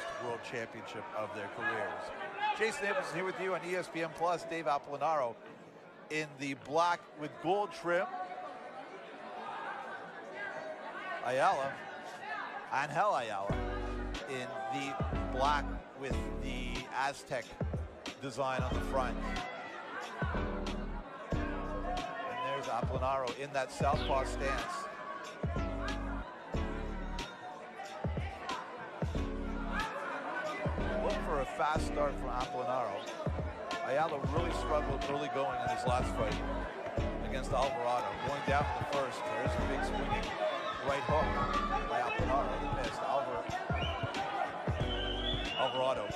first World Championship of their careers. Jason is here with you on ESPN Plus. Dave Apolinario in the black with gold trim. Ayala, Angel Ayala, in the black with the Aztec design on the front. And there's Apolinario in that southpaw stance. Fast start from Apolinario. Ayala really struggled early going in his last fight against Alvarado. Going down in the first, there's a big swinging right hook by Apolinario that missed. Alvar Alvarado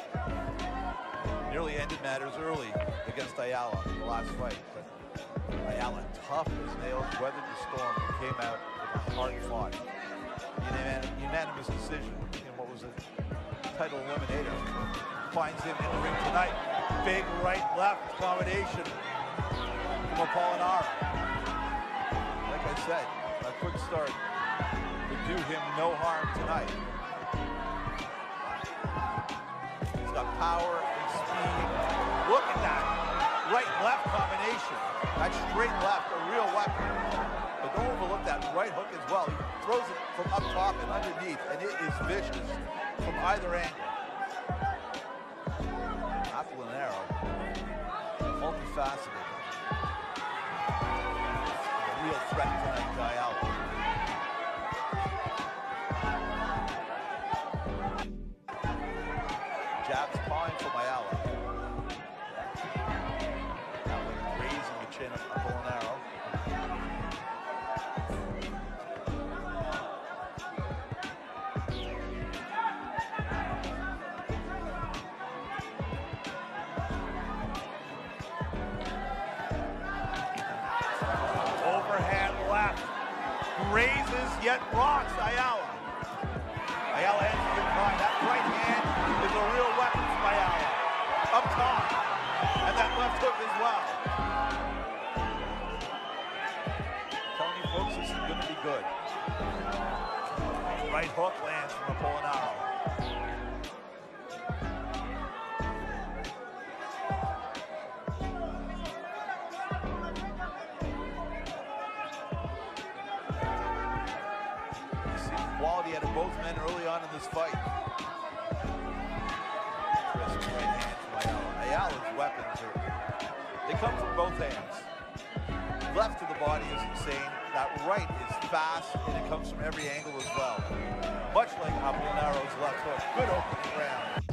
nearly ended matters early against Ayala in the last fight. But Ayala, tough as nails, weathered the storm, and came out with a hard fought. Unanimous decision in what was a title eliminator. Finds him in the ring tonight. Big right-left combination from Apolinario. Like I said, a quick start would do him no harm tonight. He's got power and speed. Look at that right-left combination. That straight left, a real weapon. But don't overlook that right hook as well. He throws it from up top and underneath, and it is vicious from either angle. Multifaceted. A real threat tonight, Guy blocks Ayala. Ayala ends the climb. That right hand is a real weapon for Ayala. Up top. And that left hook as well. You folks, this is going to be good. Right hook lands from Apolinario. Quality out of both men early on in this fight. Ayala. Ayala's weapons are, they come from both hands. Left to the body is insane. That right is fast and it comes from every angle as well. Much like Apolinario's left hook. Good opening round.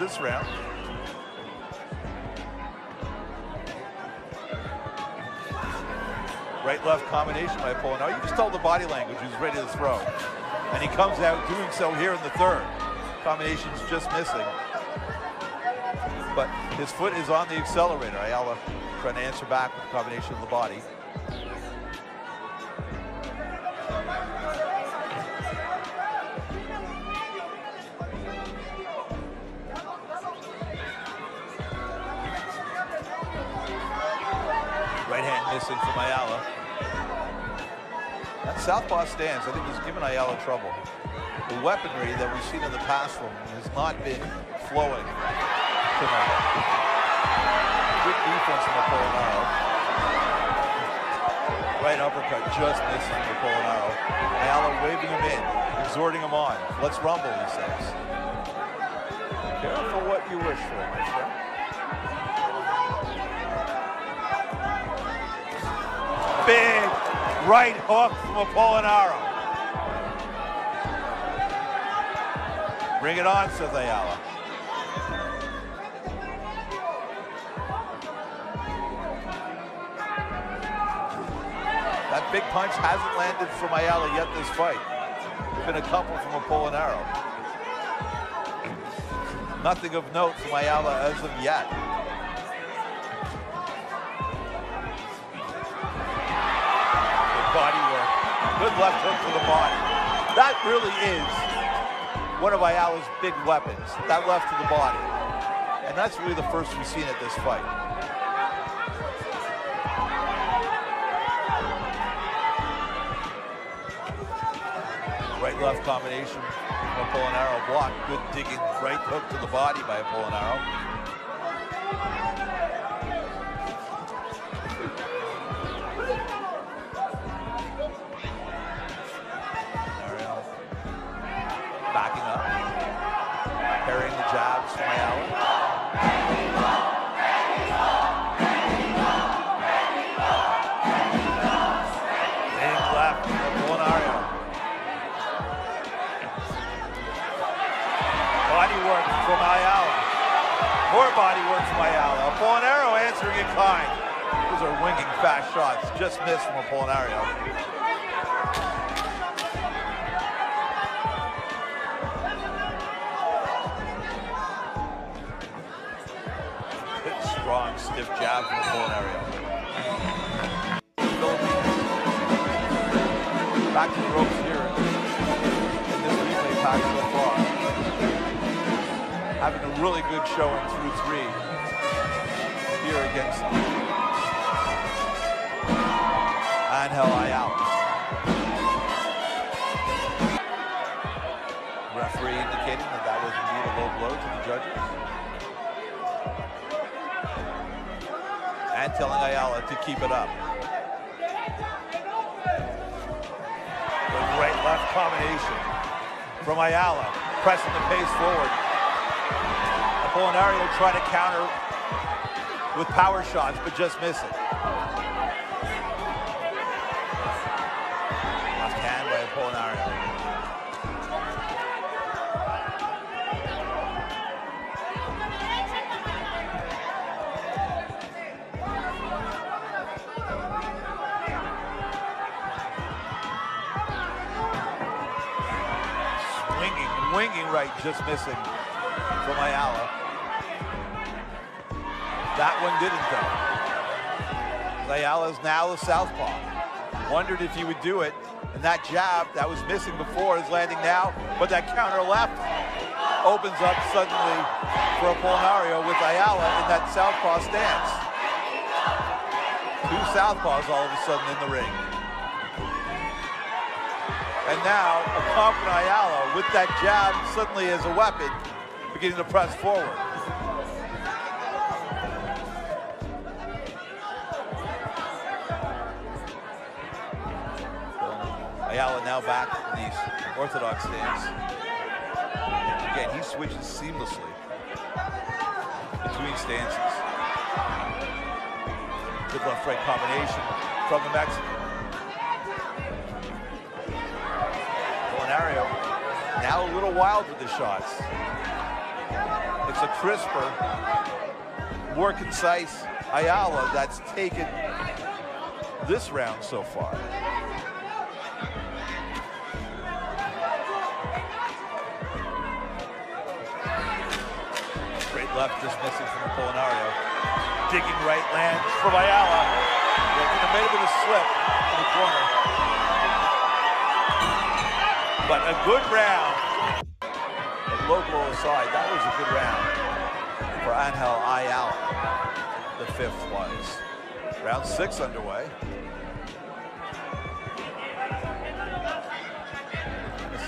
This round. Right-left combination by Now You just told the body language he's ready to throw. And he comes out doing so here in the third. Combination's just missing. But his foot is on the accelerator. Ayala trying to answer back with the combination of the body. Southpaw stance, I think, he's given Ayala trouble. The weaponry that we've seen in the past him has not been flowing tonight. Good defense from Apolinario. Right uppercut just missing Apolinario. Ayala waving him in, exhorting him on. Let's rumble, he says. Careful what you wish for, my friend. big right hook from Apolinario. Bring it on, says Ayala. That big punch hasn't landed from Ayala yet this fight. There's been a couple from Apolinario. Nothing of note from Ayala as of yet. Good left hook to the body. That really is one of Ayala's big weapons, that left to the body. And that's really the first we've seen at this fight. Right-left combination from Apolinario block. Good digging right hook to the body by Apolinario. Apolinario answering in kind. Those are winging fast shots. Just missed from Apolinario. Good, strong, stiff jab from Apolinario. Back to the ropes Having a really good showing through three here against Angel Ayala. Referee indicating that that was indeed a low blow to the judges. And telling Ayala to keep it up. The right-left combination from Ayala, pressing the pace forward. Apolinario trying to counter with power shots, but just missing. Left hand by Apolinario. Swinging, winging right, just missing from Ayala. That one didn't go. Ayala's now the southpaw. Wondered if he would do it. And that jab that was missing before is landing now. But that counter left opens up suddenly for a Apolinario with Ayala in that southpaw stance. Two southpaws all of a sudden in the ring. And now a confident Ayala with that jab suddenly as a weapon beginning to press forward. Ayala now back in the orthodox stance. Again, he switches seamlessly between stances. Good left-right combination from the Mexican. Apolinario Now a little wild with the shots. It's a crisper, more concise Ayala that's taken this round so far. Left dismissing from Polinario. Digging right lands from Ayala. It may have been a slip in the corner. But a good round. A low blow aside, that was a good round for Angel Ayala. The fifth was. Round six underway.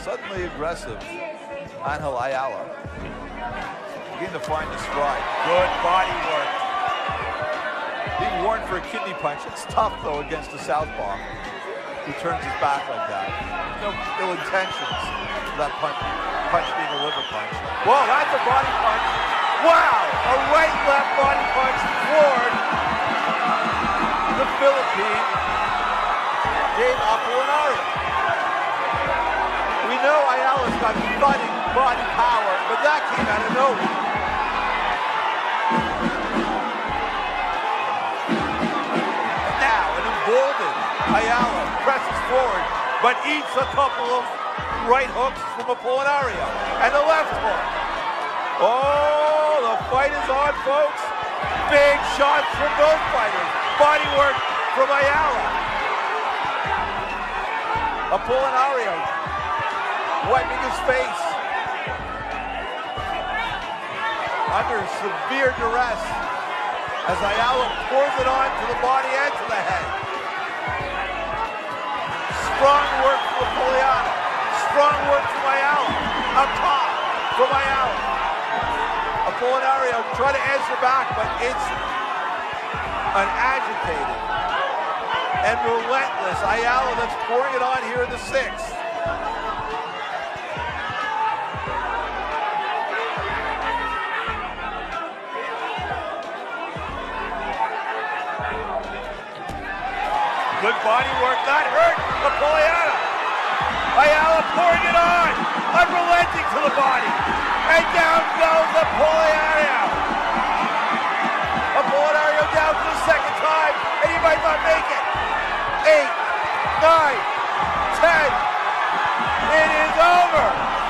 Suddenly aggressive Angel Ayala. Beginning to find the stride. Good body work. Being warned for a kidney punch. It's tough though against a southpaw who turns his back like that. No ill intentions that punch, punch being a liver punch. Whoa, that's a body punch. Wow, a right left body punch floored the Philippine Dave Apolinario. We know Ayala's got stunning body power, but that came out of nowhere. Ayala presses forward, but eats a couple of right hooks from Apolinario. And the left hook. Oh, the fight is on, folks. Big shots from both fighters. Body work from Ayala. Apolinario wiping his face. Under severe duress as Ayala pours it on to the body from Ayala. Up top from Ayala. Apolinario trying to answer back, but it's an agitated and relentless Ayala that's pouring it on here in the sixth. Good body work, not hurt. Apoliana. Ayala pouring it on, unrelenting to the body. And down goes Apolinario. Apolinario down for the second time, and he might not make it. Eight, nine, ten. It is over.